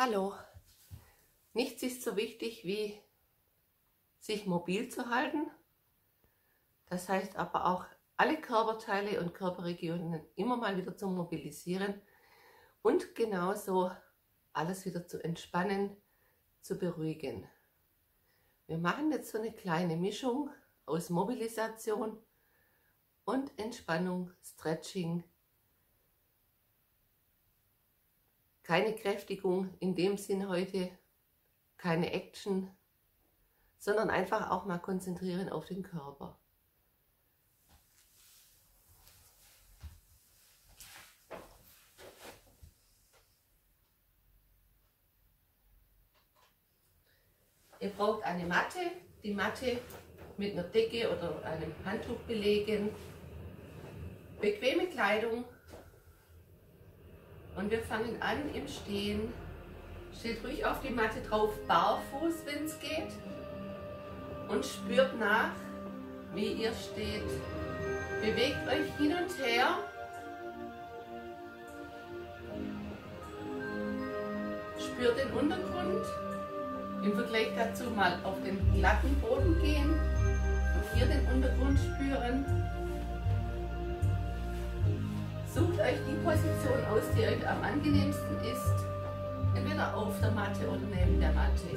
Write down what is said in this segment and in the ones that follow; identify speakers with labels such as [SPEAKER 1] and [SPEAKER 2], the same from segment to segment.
[SPEAKER 1] Hallo. Nichts ist so wichtig wie sich mobil zu halten. Das heißt aber auch alle Körperteile und Körperregionen immer mal wieder zu mobilisieren und genauso alles wieder zu entspannen, zu beruhigen. Wir machen jetzt so eine kleine Mischung aus Mobilisation und Entspannung, Stretching, Keine Kräftigung in dem Sinn heute, keine Action, sondern einfach auch mal konzentrieren auf den Körper. Ihr braucht eine Matte, die Matte mit einer Decke oder einem Handtuch belegen, bequeme Kleidung und wir fangen an im Stehen. Steht ruhig auf die Matte drauf, barfuß, wenn es geht. Und spürt nach, wie ihr steht. Bewegt euch hin und her. Spürt den Untergrund. Im Vergleich dazu mal auf den glatten Boden gehen und hier den Untergrund spüren. Sucht euch die Position aus, die euch am angenehmsten ist. Entweder auf der Matte oder neben der Matte.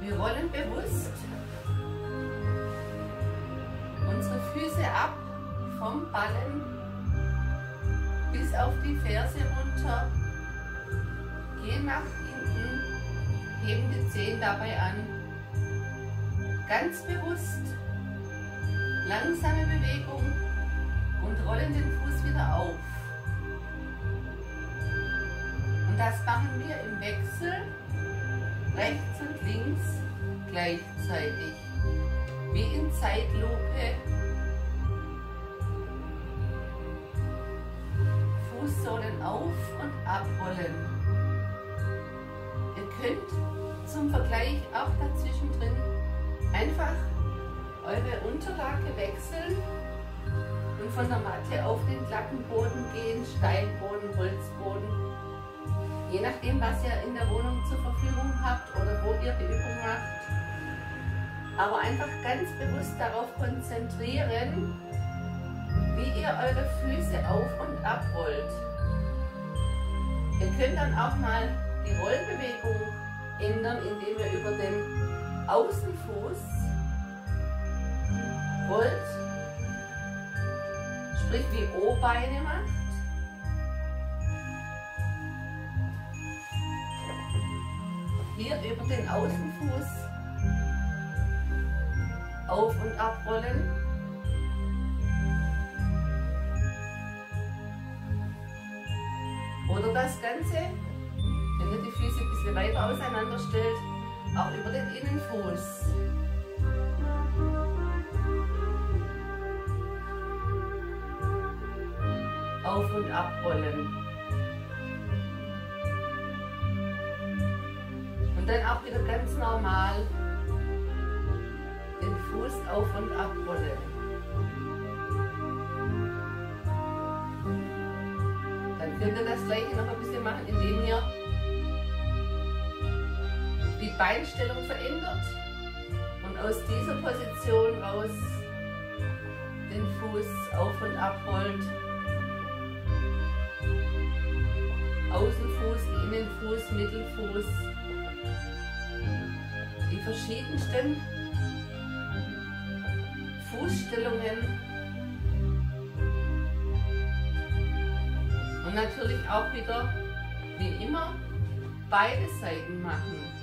[SPEAKER 1] Wir rollen bewusst unsere Füße ab vom Ballen bis auf die Ferse runter. Gehen nach hinten, heben die Zehen dabei an. Ganz bewusst Langsame Bewegung und rollen den Fuß wieder auf. Und das machen wir im Wechsel rechts und links gleichzeitig, wie in Zeitlupe. Fußsohlen auf und abrollen. Ihr könnt zum Vergleich auch dazwischen drin einfach eure Unterlage wechseln und von der Matte auf den glatten Boden gehen, Steinboden, Holzboden. Je nachdem, was ihr in der Wohnung zur Verfügung habt oder wo ihr die Übung macht. Aber einfach ganz bewusst darauf konzentrieren, wie ihr eure Füße auf und ab rollt. Ihr könnt dann auch mal die Rollbewegung ändern, indem ihr über den Außenfuß rollt, sprich wie O-Beine macht. Hier über den Außenfuß auf und abrollen. Oder das Ganze, wenn ihr die Füße ein bisschen weiter auseinander stellt, auch über den Innenfuß. Auf und abrollen. Und dann auch wieder ganz normal den Fuß auf und abrollen. Dann könnt ihr das gleiche noch ein bisschen machen, indem ihr die Beinstellung verändert und aus dieser Position raus den Fuß auf und abrollt. Außenfuß, Innenfuß, Mittelfuß. Die verschiedensten Fußstellungen. Und natürlich auch wieder, wie immer, beide Seiten machen.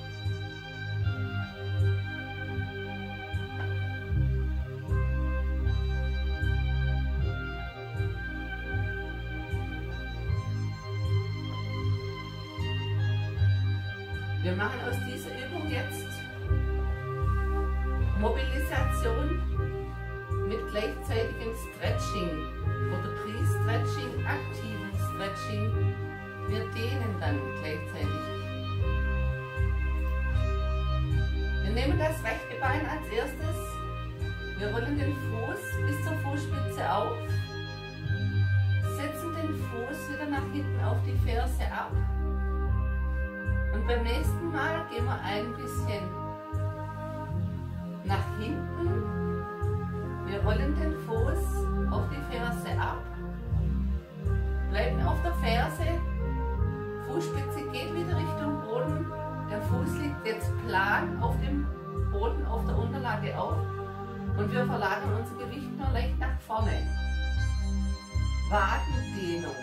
[SPEAKER 1] Wadendehnung,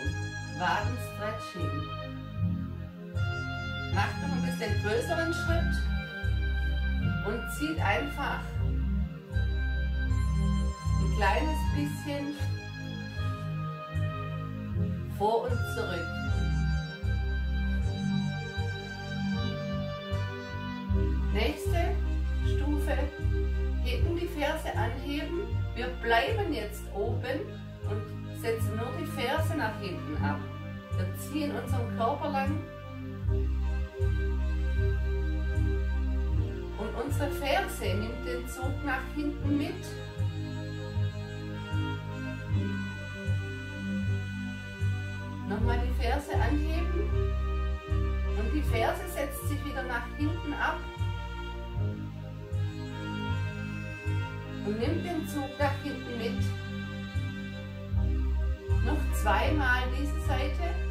[SPEAKER 1] Wadenstretching. Macht noch ein bisschen größeren Schritt und zieht einfach ein kleines bisschen vor und zurück. Nächste Stufe, hinten die Ferse anheben. Wir bleiben jetzt oben und setzen nur die Ferse nach hinten ab. Wir ziehen unseren Körper lang und unsere Ferse nimmt den Zug nach hinten mit. Nochmal die Ferse anheben und die Ferse setzt sich wieder nach hinten ab und nimmt den Zug nach hinten mit. Noch zweimal diese Seite.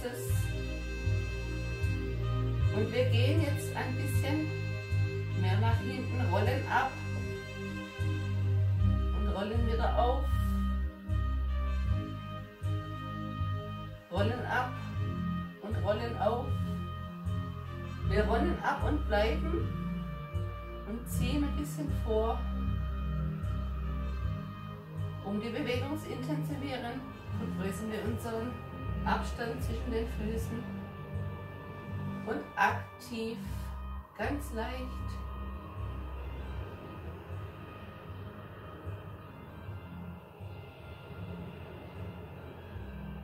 [SPEAKER 1] Fußes. Und wir gehen jetzt ein bisschen mehr nach hinten, rollen ab rollen wieder auf, rollen ab und rollen auf. Wir rollen ab und bleiben und ziehen ein bisschen vor. Um die Bewegung zu intensivieren, vergrößern wir unseren Abstand zwischen den Füßen und aktiv, ganz leicht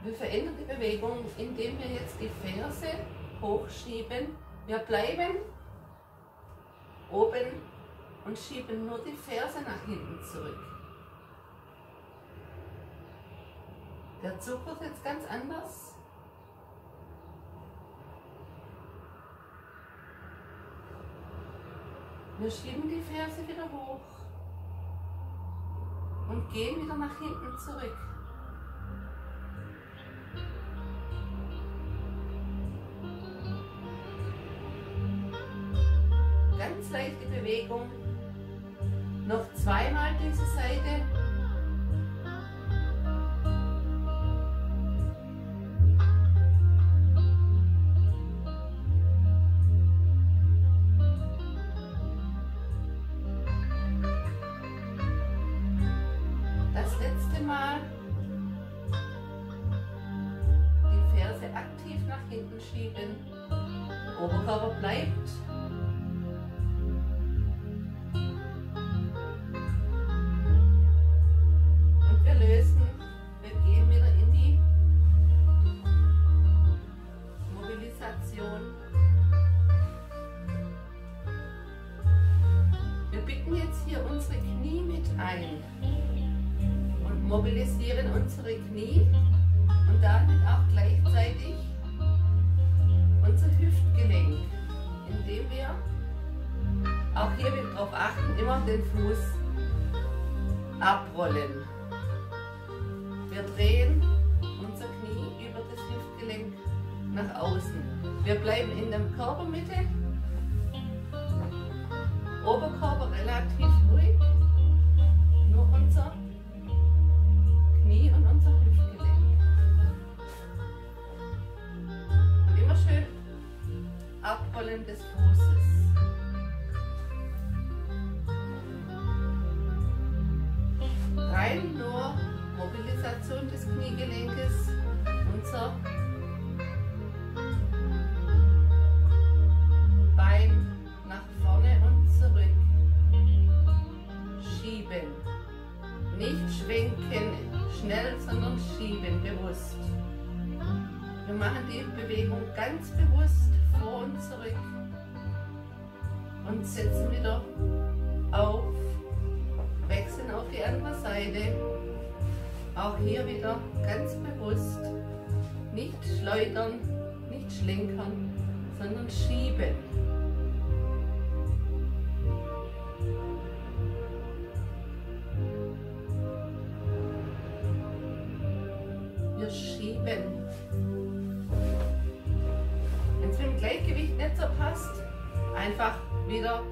[SPEAKER 1] Wir verändern die Bewegung, indem wir jetzt die Ferse hochschieben. Wir bleiben oben und schieben nur die Ferse nach hinten zurück. Der Zug wird jetzt ganz anders. Wir schieben die Ferse wieder hoch und gehen wieder nach hinten zurück. ganz leichte Bewegung. Noch zweimal diese Seite. Setzen wieder auf, wechseln auf die andere Seite. Auch hier wieder ganz bewusst, nicht schleudern, nicht schlenkern, sondern schieben. Wir schieben. Wenn es mit dem Gleichgewicht nicht so passt, einfach wieder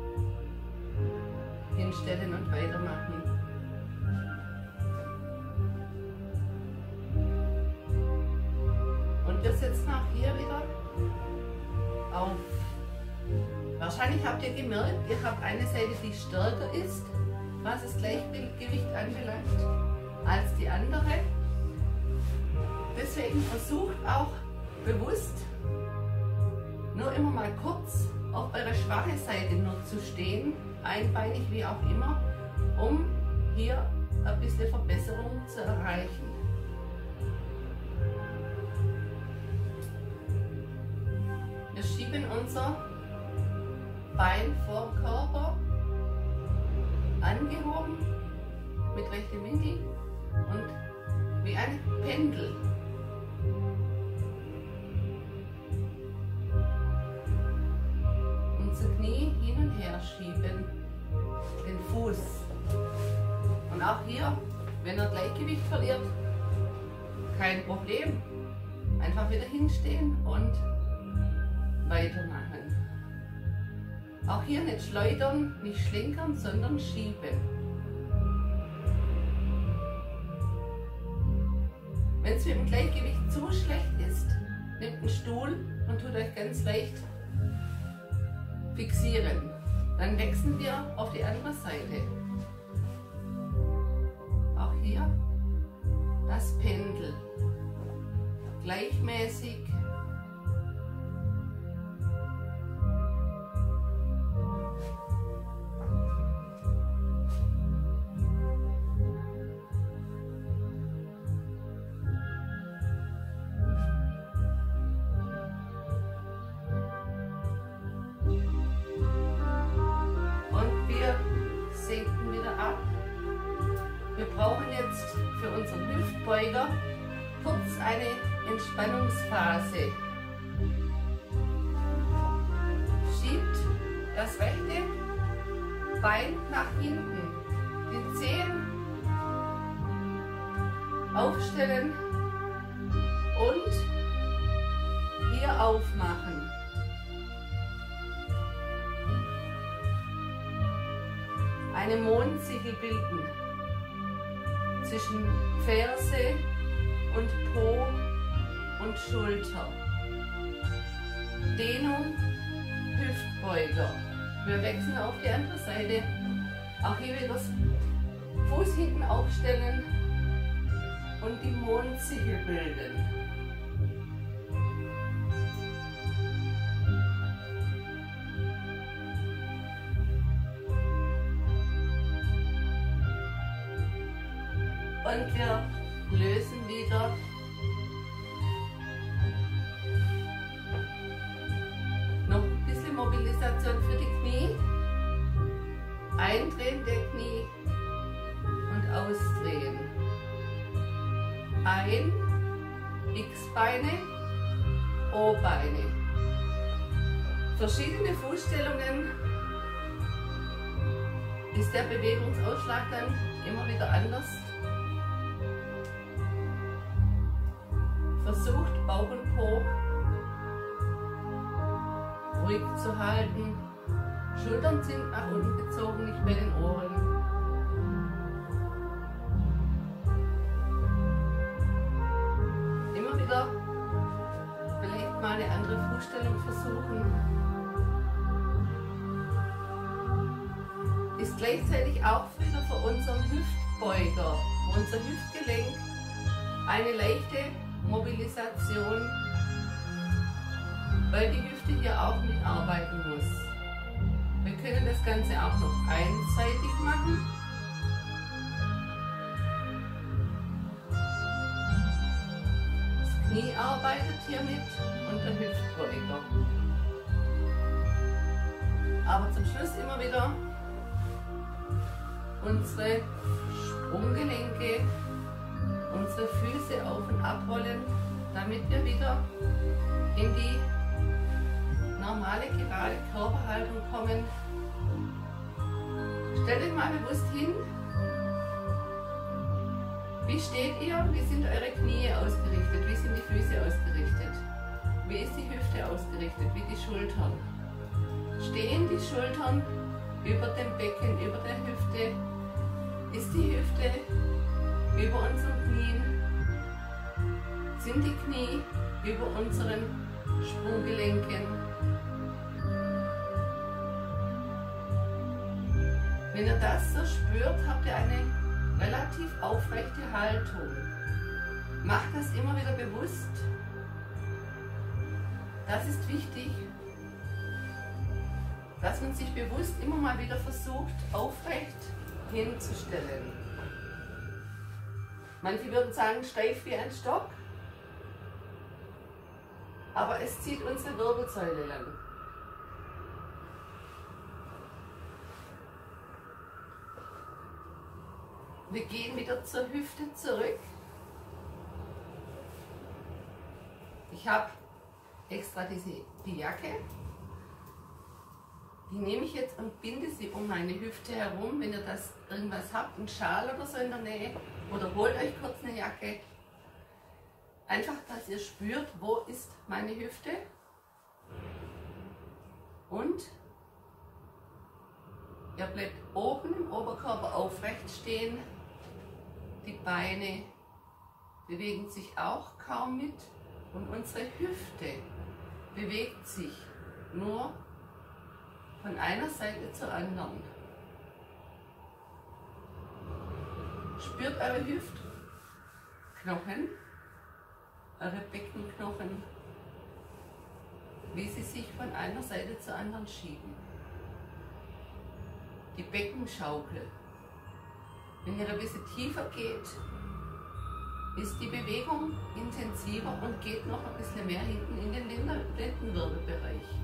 [SPEAKER 1] hinstellen und weitermachen. Und wir setzen auch hier wieder auf. Wahrscheinlich habt ihr gemerkt, ihr habt eine Seite, die stärker ist, was das Gleichgewicht anbelangt, als die andere. Deswegen versucht auch bewusst nur immer mal kurz auf eurer schwache Seite nur zu stehen, einbeinig wie auch immer, um hier ein bisschen Verbesserung zu erreichen. Wir schieben unser Bein vor Körper angehoben mit rechtem Winkel und wie ein Pendel schieben, den Fuß. Und auch hier, wenn er Gleichgewicht verliert, kein Problem. Einfach wieder hinstehen und weitermachen. Auch hier nicht schleudern, nicht schlinkern, sondern schieben. Wenn es mit dem Gleichgewicht zu schlecht ist, nehmt einen Stuhl und tut euch ganz leicht fixieren. Dann wechseln wir auf die andere Seite. Auch hier das Pendel. Gleichmäßig Mondsichel bilden zwischen Ferse und Po und Schulter. Dehnung, Hüftbeuger. Wir wechseln auf die andere Seite. Auch hier wieder das Fuß hinten aufstellen und die Mondziegel bilden. Ist der Bewegungsausschlag dann immer wieder anders. Versucht Bauch und Po ruhig zu halten. Schultern sind nach unten gezogen, nicht bei den Ohren. Immer wieder vielleicht mal eine andere Fußstellung versuchen. Ist gleichzeitig auch wieder für unseren Hüftbeuger, unser Hüftgelenk eine leichte Mobilisation, weil die Hüfte hier auch mitarbeiten muss. Wir können das Ganze auch noch einseitig machen. Das Knie arbeitet hier mit und der Hüftbeuger. Aber zum Schluss immer wieder unsere Sprunggelenke, unsere Füße auf und abrollen, damit wir wieder in die normale, gerade Körperhaltung kommen. Stellt euch mal bewusst hin, wie steht ihr, wie sind eure Knie ausgerichtet, wie sind die Füße ausgerichtet, wie ist die Hüfte ausgerichtet, wie die Schultern. Stehen die Schultern über dem Becken, über der Hüfte, ist die Hüfte über unseren Knien, sind die Knie über unseren Sprunggelenken. Wenn ihr das so spürt, habt ihr eine relativ aufrechte Haltung. Macht das immer wieder bewusst. Das ist wichtig, dass man sich bewusst immer mal wieder versucht, aufrecht hinzustellen. Manche würden sagen, steif wie ein Stock, aber es zieht unsere Wirbelsäule lang. Wir gehen wieder zur Hüfte zurück. Ich habe extra diese, die Jacke. Die nehme ich jetzt und binde sie um meine Hüfte herum. Wenn ihr das irgendwas habt, einen Schal oder so in der Nähe, oder holt euch kurz eine Jacke. Einfach, dass ihr spürt, wo ist meine Hüfte. Und ihr bleibt oben im Oberkörper aufrecht stehen die Beine bewegen sich auch kaum mit und unsere Hüfte bewegt sich nur von einer Seite zur anderen. Spürt eure Hüftknochen, eure Beckenknochen, wie sie sich von einer Seite zur anderen schieben. Die Beckenschaukel wenn ihr ein bisschen tiefer geht, ist die Bewegung intensiver und geht noch ein bisschen mehr hinten in den Lendenwirbelbereich.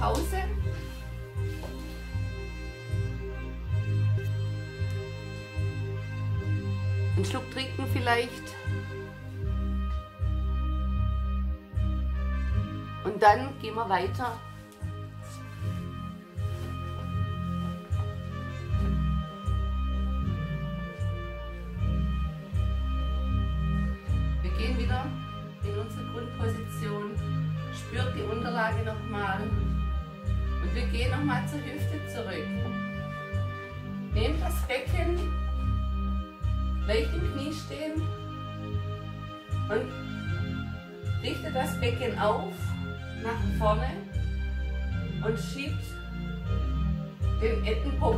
[SPEAKER 1] Pause. Einen Schluck trinken vielleicht. Und dann gehen wir weiter.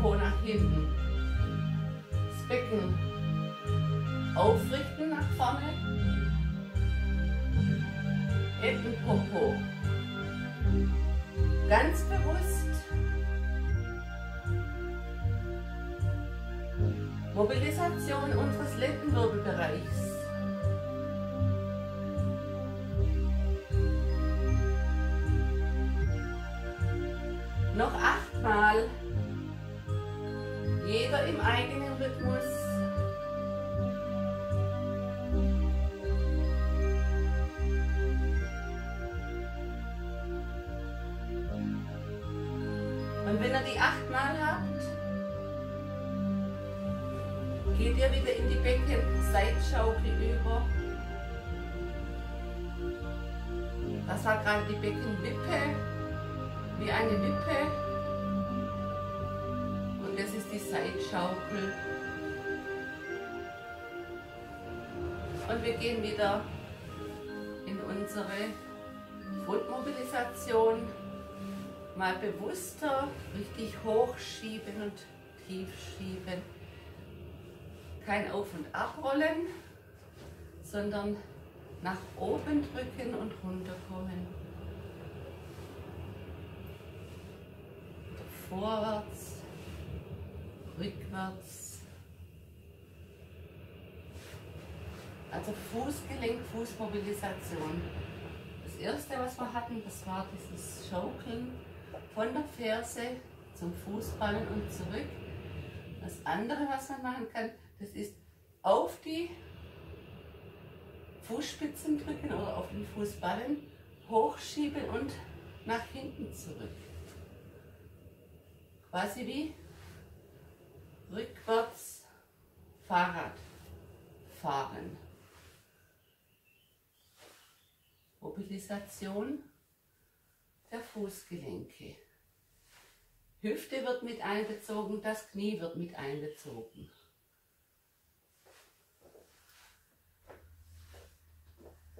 [SPEAKER 1] Ellenbogen nach hinten. Das Becken aufrichten nach vorne. Hinten Popo. Ganz bewusst. Mobilisation unseres Lendenwirbelbereichs. Noch achtmal jeder im eigenen Rhythmus. Und wenn ihr die achtmal habt, geht ihr wieder in die Beckenseitschaukel über. Das war gerade die Beckenwippe, wie eine Wippe. Und das ist die Seitschaukel. Und wir gehen wieder in unsere Grundmobilisation. Mal bewusster, richtig hochschieben und tief schieben. Kein Auf- und Abrollen, sondern nach oben drücken und runterkommen. Vorwärts, rückwärts. Also Fußgelenk, Fußmobilisation. Das erste, was wir hatten, das war dieses Schaukeln von der Ferse zum Fußballen und zurück. Das andere, was man machen kann, das ist auf die Fußspitzen drücken oder auf den Fußballen, hochschieben und nach hinten zurück. Quasi wie rückwärts Fahrrad fahren. Mobilisation der Fußgelenke. Hüfte wird mit einbezogen, das Knie wird mit einbezogen.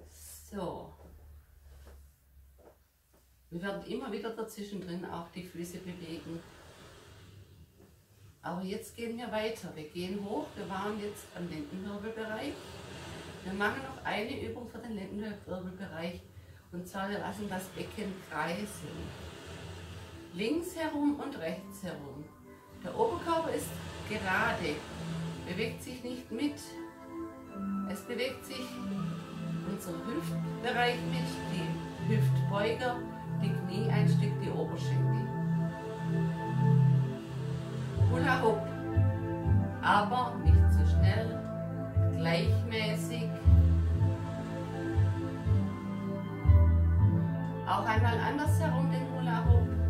[SPEAKER 1] So. Wir werden immer wieder dazwischen drin auch die Füße bewegen. Aber jetzt gehen wir weiter. Wir gehen hoch. Wir waren jetzt am Lendenwirbelbereich. Wir machen noch eine Übung für den Lendenwirbelbereich. Und zwar, wir lassen das Becken kreisen. Links herum und rechts herum. Der Oberkörper ist gerade, bewegt sich nicht mit. Es bewegt sich unser Hüftbereich mit, die Hüftbeuger, die Knie ein Stück, die Oberschenkel. Hula Hoop, aber nicht zu schnell, gleichmäßig. Auch einmal andersherum den Hula Hoop.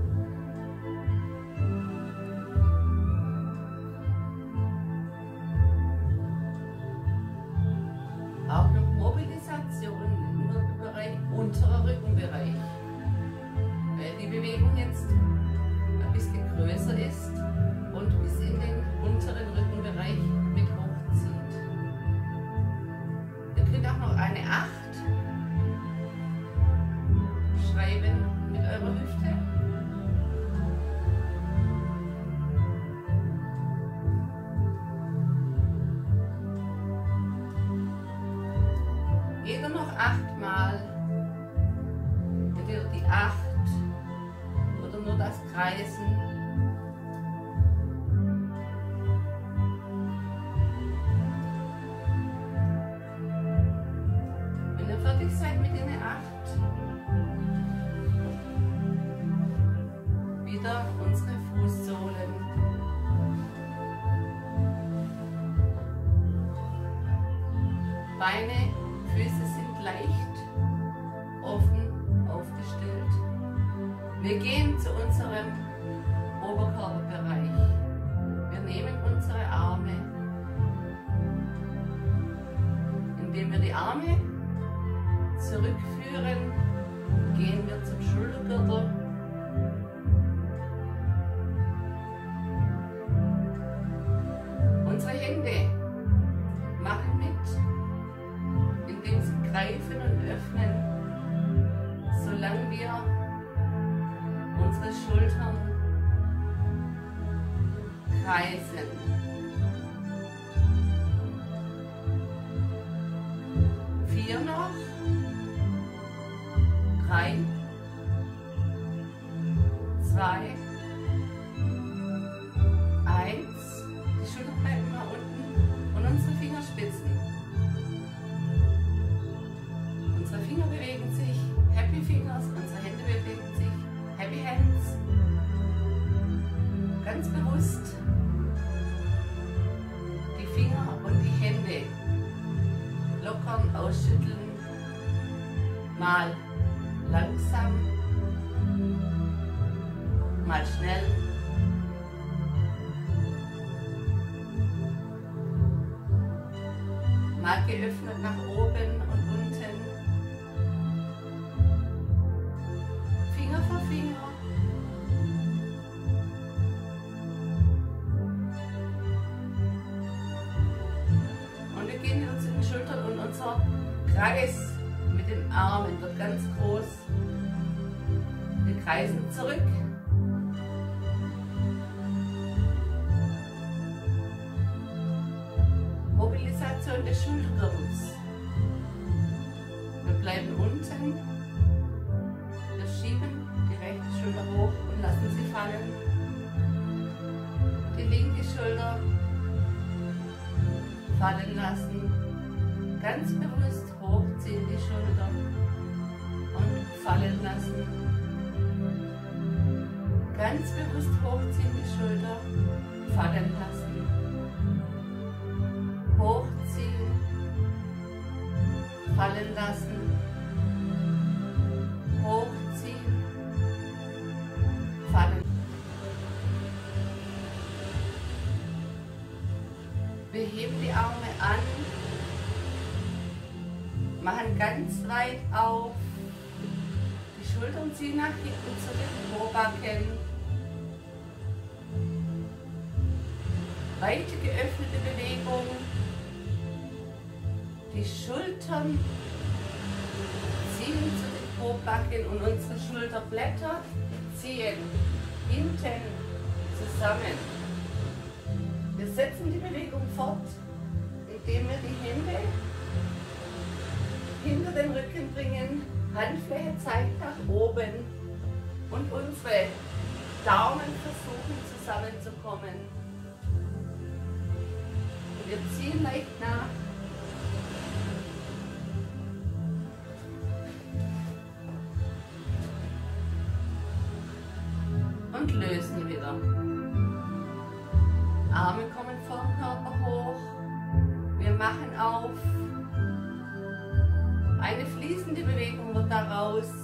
[SPEAKER 1] Eurer Hüfte. Jeder noch achtmal. Entweder die acht oder nur das Kreisen. Ausschütteln, mal langsam, mal schnell. Mal geöffnet nach oben Schultergürtels. Wir bleiben unten. Wir schieben die rechte Schulter hoch und lassen sie fallen. Die linke Schulter fallen lassen. Ganz bewusst hochziehen die Schulter und fallen lassen. Ganz bewusst hochziehen die Schulter, fallen lassen. Ziehen nach hinten zu den Vorbacken. Weite geöffnete Bewegung. Die Schultern ziehen zu den Vorbacken und unsere Schulterblätter ziehen hinten zusammen. Wir setzen die Bewegung fort, indem wir die Hände hinter den Rücken bringen, Handfläche zeigt nach oben und unsere Daumen versuchen zusammenzukommen. Wir ziehen leicht nach. Und lösen wieder. Arme kommen vom Körper hoch. Wir machen auf. Bewegung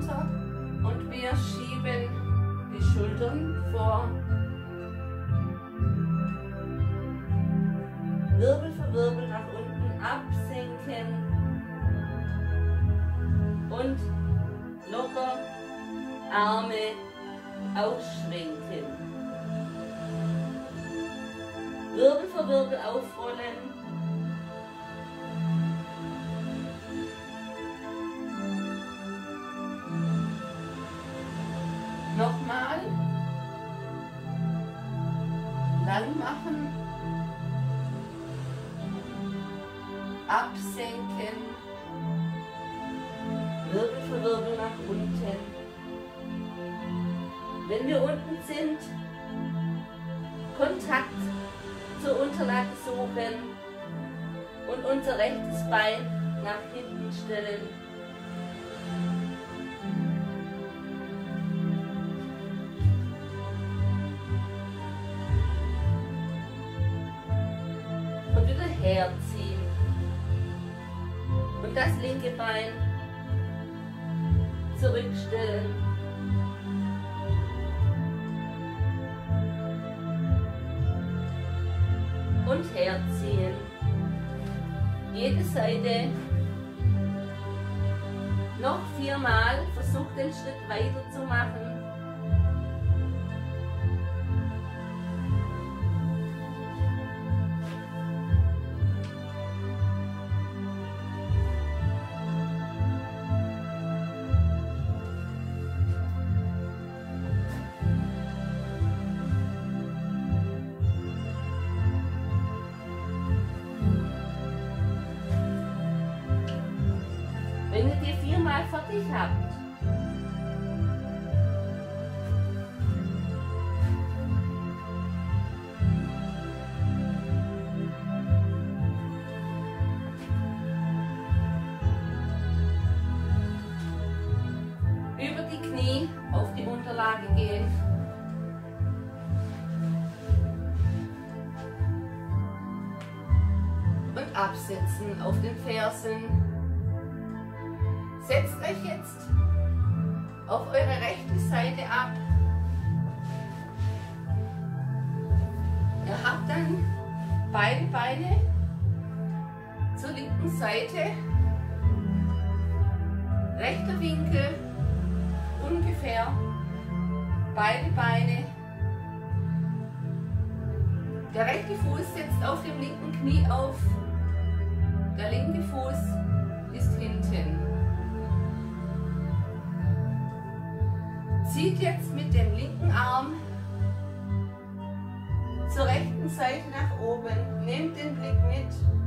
[SPEAKER 1] Körper runter stellen. Und wieder herziehen. Und das linke Bein zurückstellen. und herziehen. Jede Seite noch viermal. Versucht den Schritt weiterzumachen. Oben. Nehmt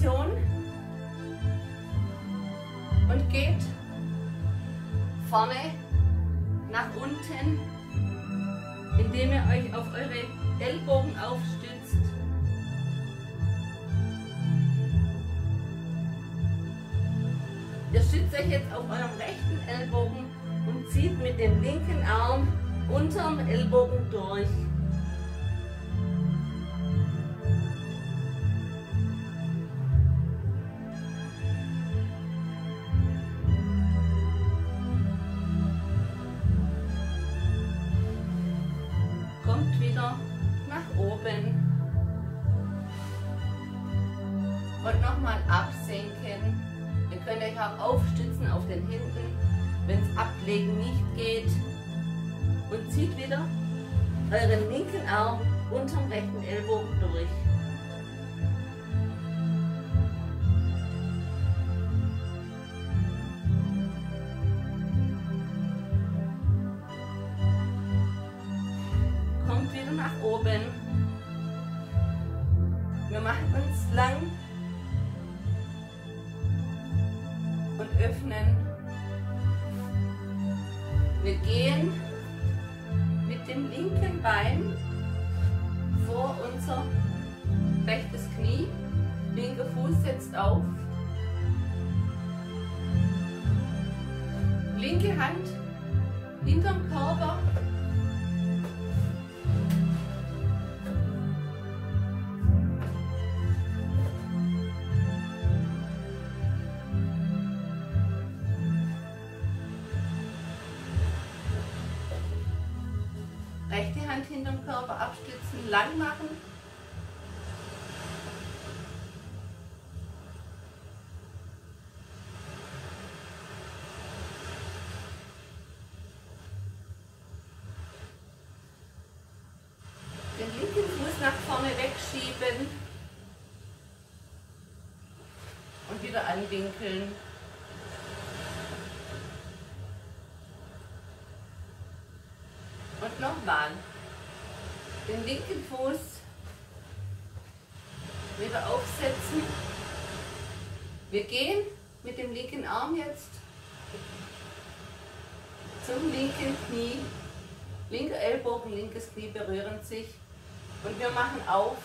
[SPEAKER 1] Position und geht vorne nach unten, indem ihr euch auf eure Ellbogen aufstützt. Ihr stützt euch jetzt auf eurem rechten Ellbogen und zieht mit dem linken Arm unterm Ellbogen durch. Kommt wieder nach oben. Und nochmal absenken. Ihr könnt euch auch aufstützen auf den Händen, wenn es ablegen nicht geht. Und zieht wieder euren linken Arm unterm rechten Ellbogen durch. Anwinkeln. Und nochmal. Den linken Fuß wieder aufsetzen. Wir gehen mit dem linken Arm jetzt zum linken Knie. Linker Ellbogen, linkes Knie berühren sich. Und wir machen auf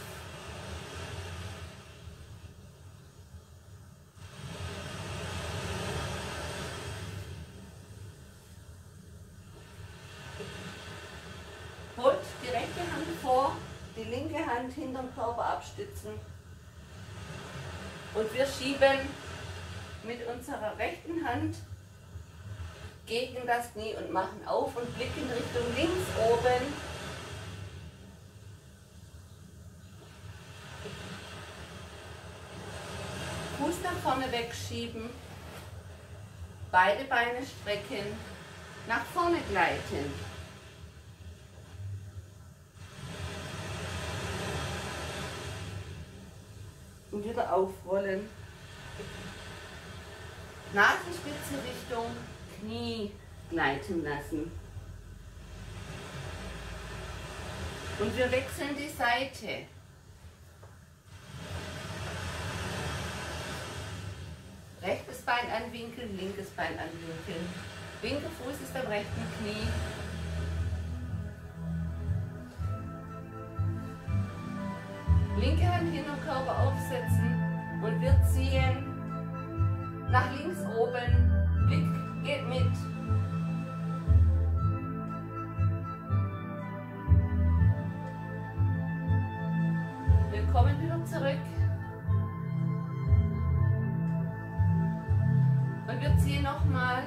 [SPEAKER 1] Hinterm Körper abstützen. Und wir schieben mit unserer rechten Hand gegen das Knie und machen auf und blicken Richtung links oben. Fuß nach vorne wegschieben, beide Beine strecken, nach vorne gleiten. Und wieder aufrollen. Nasenspitze Richtung Knie gleiten lassen. Und wir wechseln die Seite. Rechtes Bein anwinkeln, linkes Bein anwinkeln. Linker Fuß ist am rechten Knie. Linke Hand hin und Körper aufsetzen und wir ziehen nach links oben. Blick geht mit. Wir kommen wieder zurück. Und wir ziehen nochmal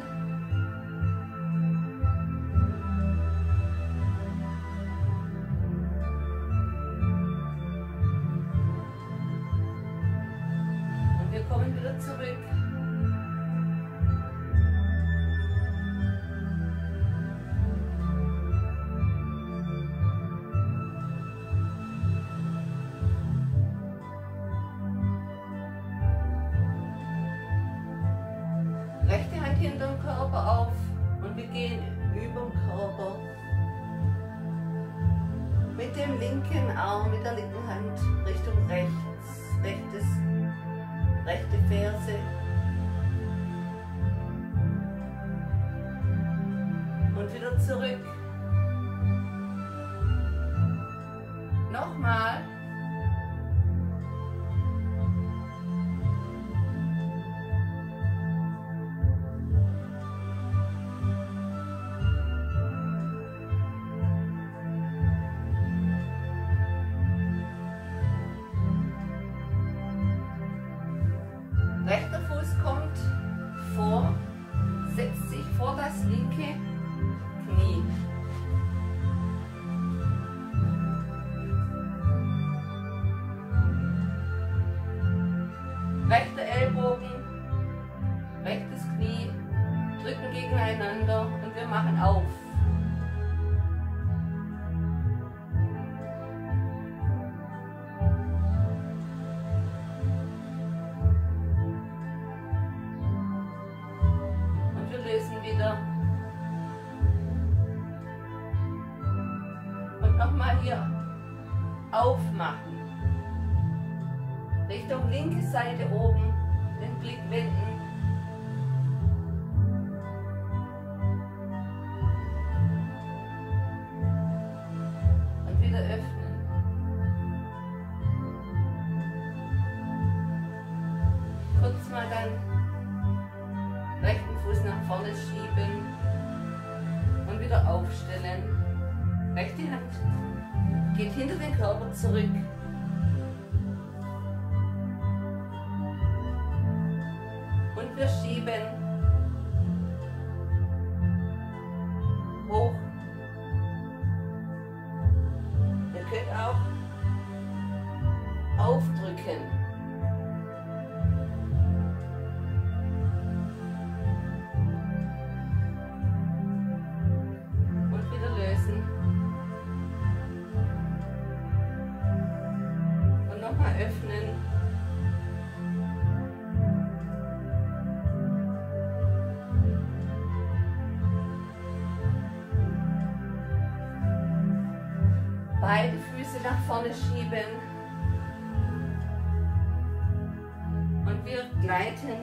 [SPEAKER 1] Richtung linke Seite oben den Blick wenden. Den vorne schieben. Und wir gleiten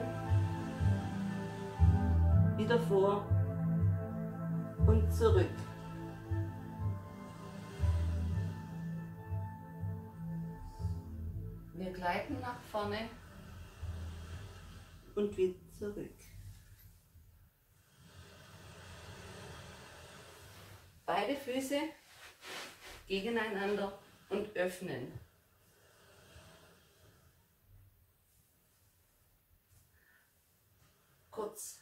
[SPEAKER 1] wieder vor und zurück. Wir gleiten nach vorne und wieder zurück. Beide Füße gegeneinander und öffnen. Kurz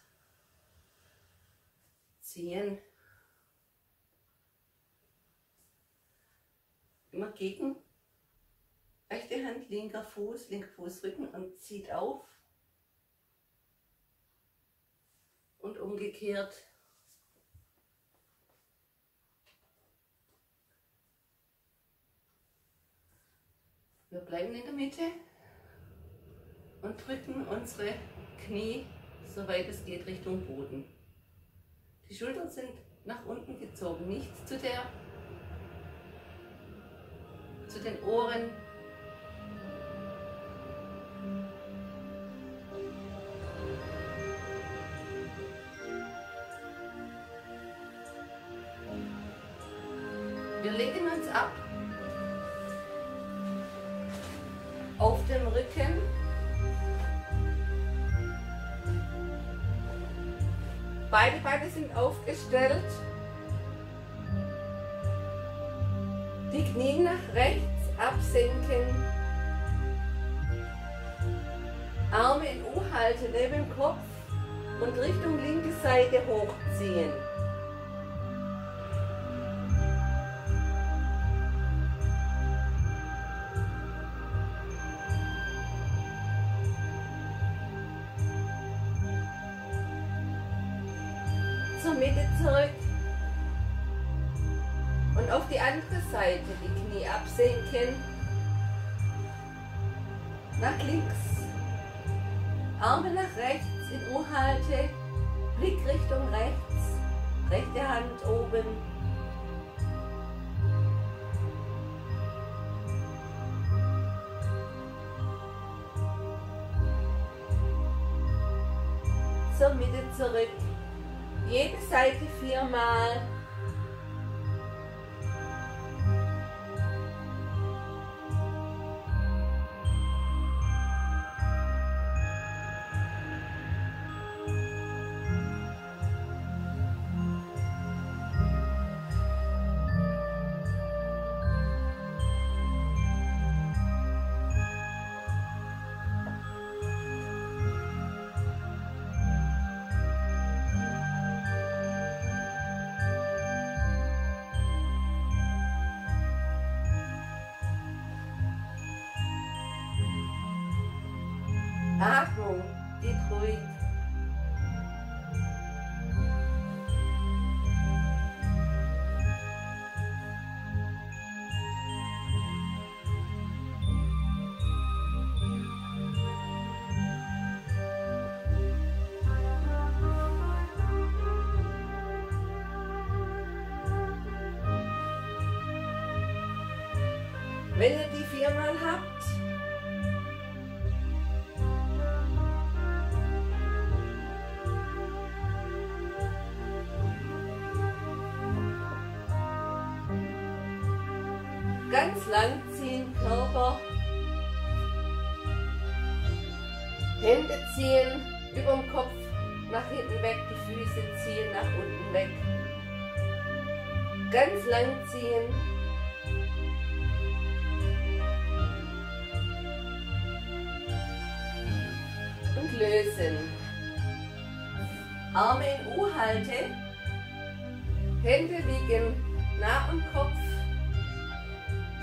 [SPEAKER 1] ziehen. Immer gegen. Rechte Hand, linker Fuß, linker Fuß Rücken und zieht auf. Und umgekehrt Wir bleiben in der Mitte und drücken unsere Knie, soweit es geht, Richtung Boden. Die Schultern sind nach unten gezogen, nicht zu der, zu den Ohren. Sind aufgestellt. Die Knie nach rechts absenken. Arme in U-Halte neben dem Kopf und Richtung linke Seite hochziehen. Blick Richtung rechts. Rechte Hand oben. Zur Mitte zurück. Jede Seite viermal. Viermal habt, ganz lang ziehen, Körper Hände ziehen über den Kopf nach hinten weg, die Füße ziehen nach unten weg. Ganz lang ziehen. Lösen. Arme in U-Halte. Hände liegen nah am Kopf.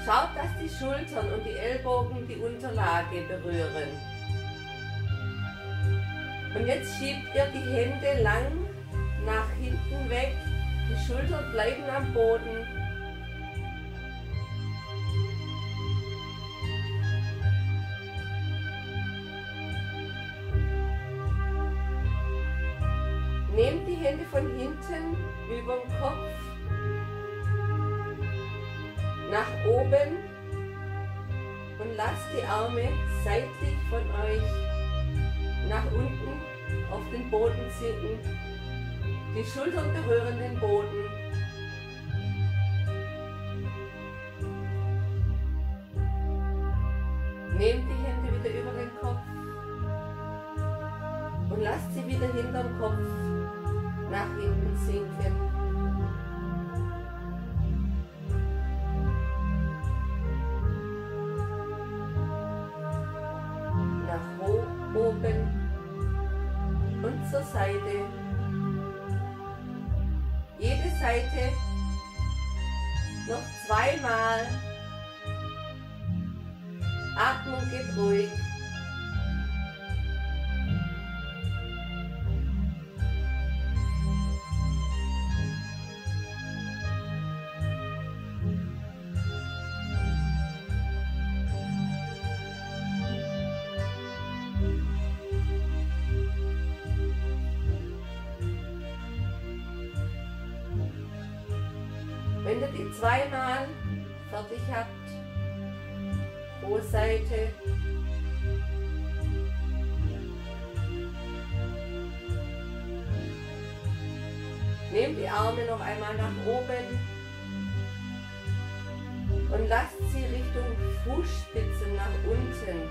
[SPEAKER 1] Schaut, dass die Schultern und die Ellbogen die Unterlage berühren. Und jetzt schiebt ihr die Hände lang nach hinten weg. Die Schultern bleiben am Boden. Seitlich von euch nach unten auf den Boden sinken. Die Schultern berühren den Boden. Nehmt die Hände wieder über den Kopf und lasst sie wieder hinterm Kopf nach hinten sinken. Jede Seite zweimal fertig habt, pro Seite. Nehmt die Arme noch einmal nach oben und lasst sie Richtung Fußspitzen nach unten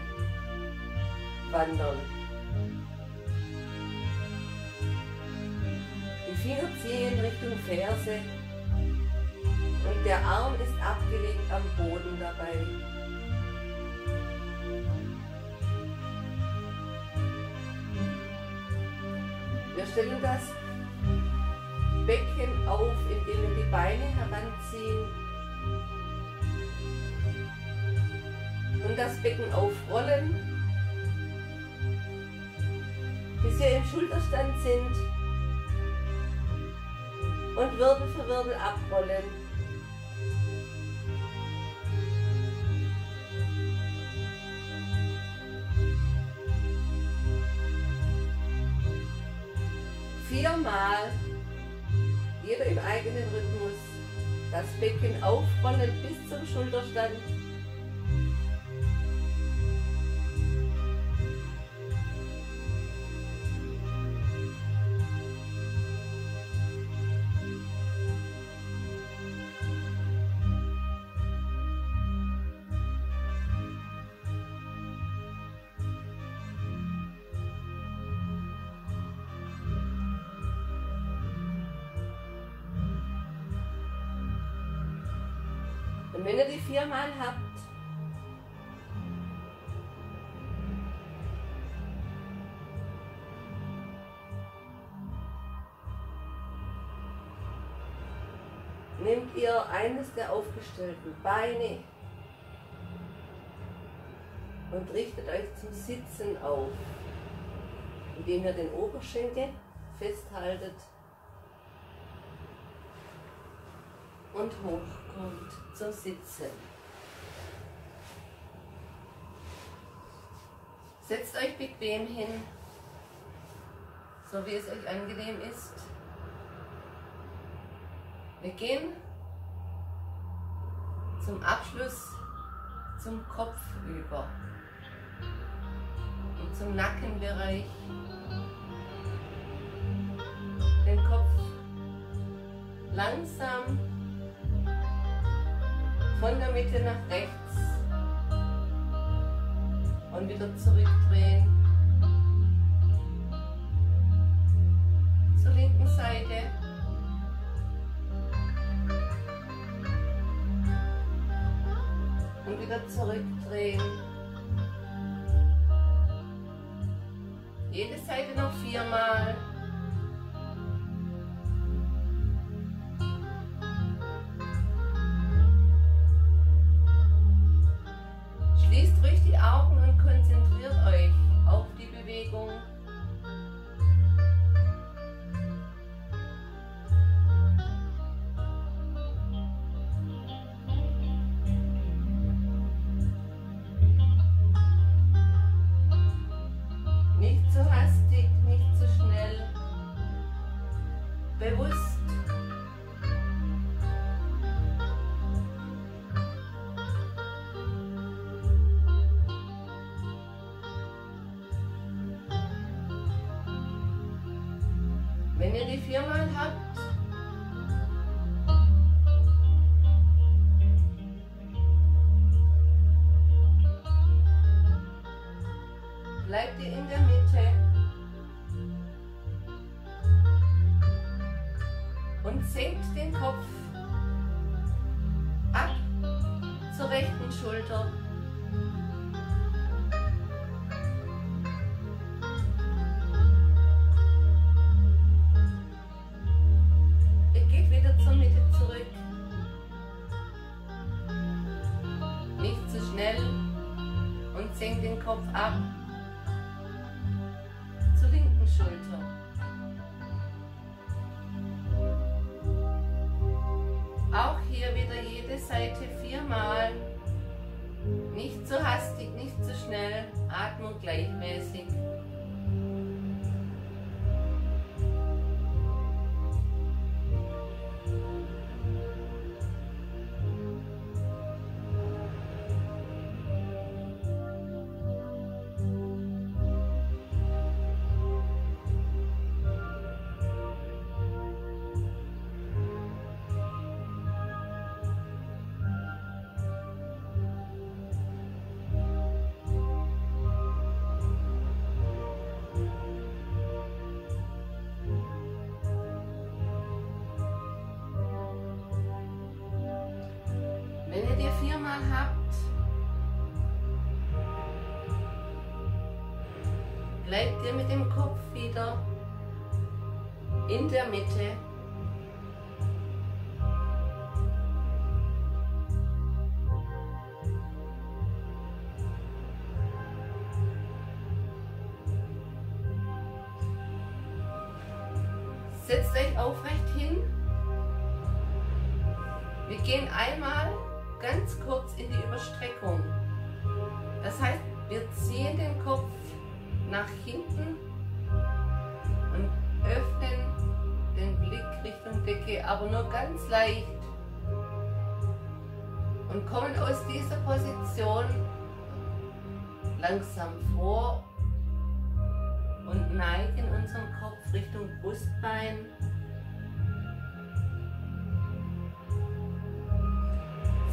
[SPEAKER 1] wandern. Die Finger ziehen Richtung Ferse und der Arm ist abgelegt am Boden dabei. Wir stellen das Becken auf, indem wir die Beine heranziehen und das Becken aufrollen, bis wir im Schulterstand sind und Wirbel für Wirbel abrollen. Aufrollen bis zum Schulterstand Und wenn ihr die viermal habt, nehmt ihr eines der aufgestellten Beine und richtet euch zum Sitzen auf, indem ihr den Oberschenkel festhaltet und hochkommt zum Sitzen. Setzt euch bequem hin, so wie es euch angenehm ist. Wir gehen zum Abschluss zum Kopf über und zum Nackenbereich. Den Kopf langsam von der Mitte nach rechts und wieder zurückdrehen. Zur linken Seite. Und wieder zurückdrehen. Viermal habt, bleibt ihr mit dem Kopf wieder in der Mitte.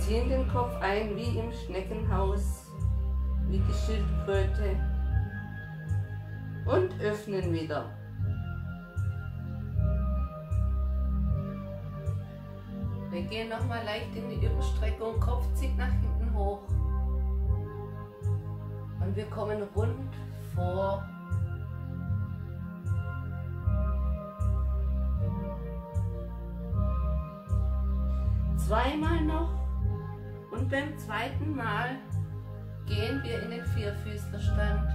[SPEAKER 1] Ziehen den Kopf ein wie im Schneckenhaus, wie die Schildkröte und öffnen wieder. Wir gehen nochmal leicht in die Überstreckung, Kopf zieht nach hinten hoch. Und wir kommen rund vor. Zweimal noch und beim zweiten Mal gehen wir in den Vierfüßlerstand.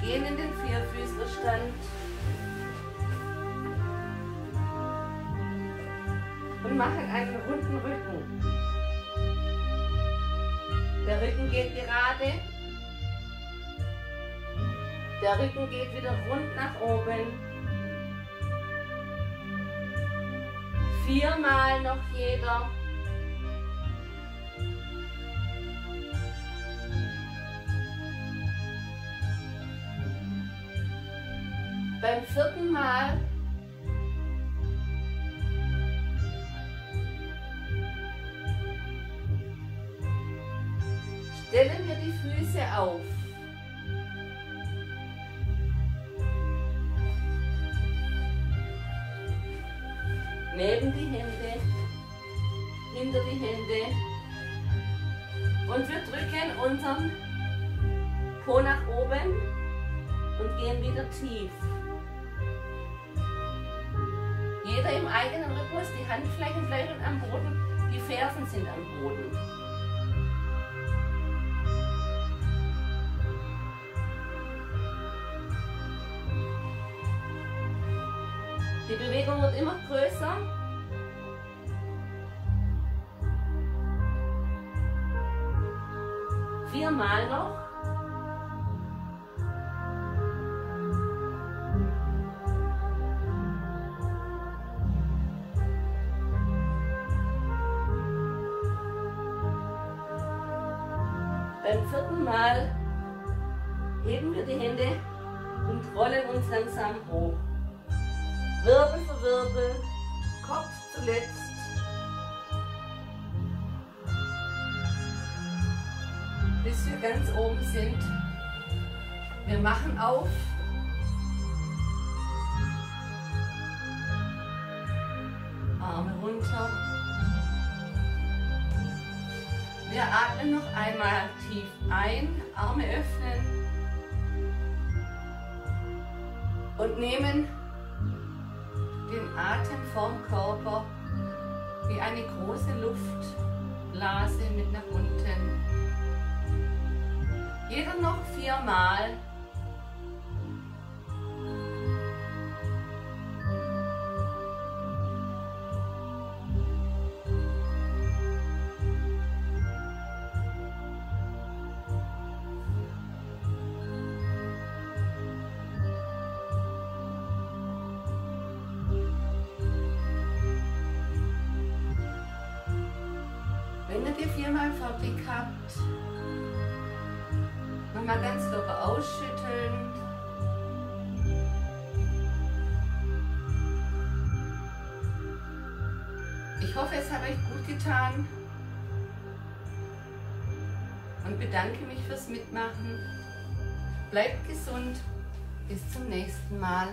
[SPEAKER 1] gehen in den Vierfüßlerstand. Machen einen runden Rücken. Der Rücken geht gerade. Der Rücken geht wieder rund nach oben. Viermal noch jeder. Beim vierten Mal Füße auf. Neben die Hände, hinter die Hände. Und wir drücken unseren Po nach oben und gehen wieder tief. Jeder im eigenen Rhythmus, die Handflächen bleiben am Boden, die Fersen sind am Boden. Wird immer größer. Viermal noch. Beim vierten Mal heben wir die Hände und rollen uns langsam hoch. Wirbel für Wirbel, Kopf zuletzt. Bis wir ganz oben sind. Wir machen auf. Arme runter. Wir atmen noch einmal tief ein, Arme öffnen und nehmen Atem vom Körper wie eine große Luftblase mit nach unten. Jeder noch viermal. Mitmachen. Bleibt gesund. Bis zum nächsten Mal.